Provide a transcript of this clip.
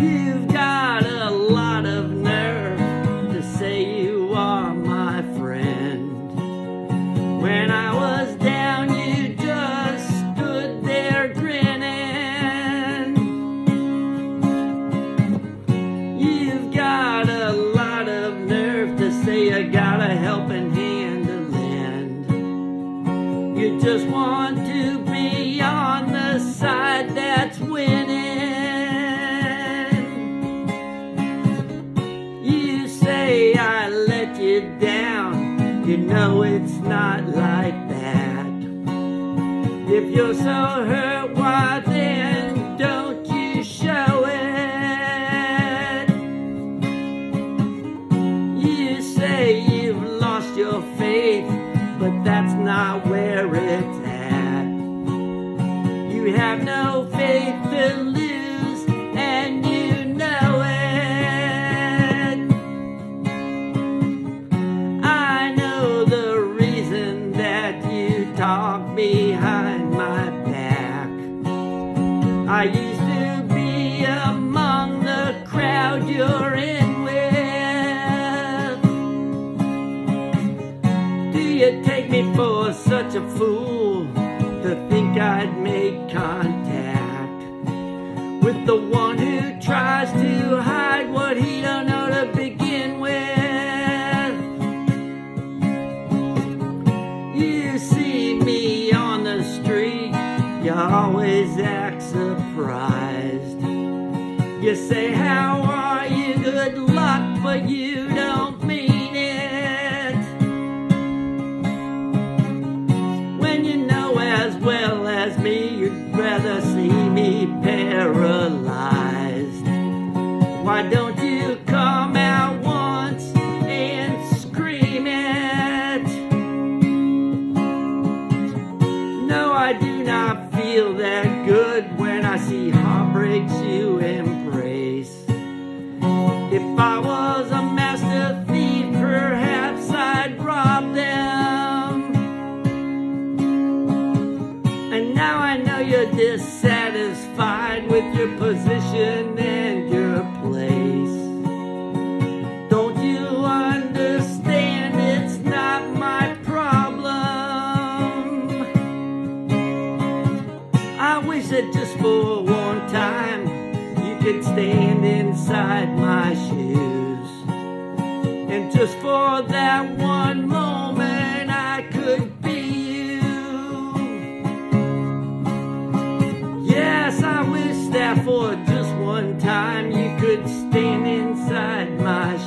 You've got a lot of nerve to say you are my friend. When I was down, you just stood there grinning. You've got a lot of nerve to say you got a helping hand to lend. You just want you down. You know it's not like that. If you're so hurt, why then don't you show it? You say you've lost your faith, but that's not where it's at. You have no faith to I used to be among the crowd you're in with. Do you take me for such a fool to think I'd make contact with the one who tries to hide what he don't know to begin with? You see me on the street, you always act surprised. You say, How are you? Good luck, but you don't mean it. When you know as well as me, you'd rather see me paralyzed. Why don't you embrace. If I was a master thief, perhaps I'd rob them. And now I know you're dissatisfied with your position and your place. Don't you understand it's not my problem? I wish that just for one time you could stand inside my shoes. And just for that one moment I could be you. Yes, I wish that for just one time you could stand inside my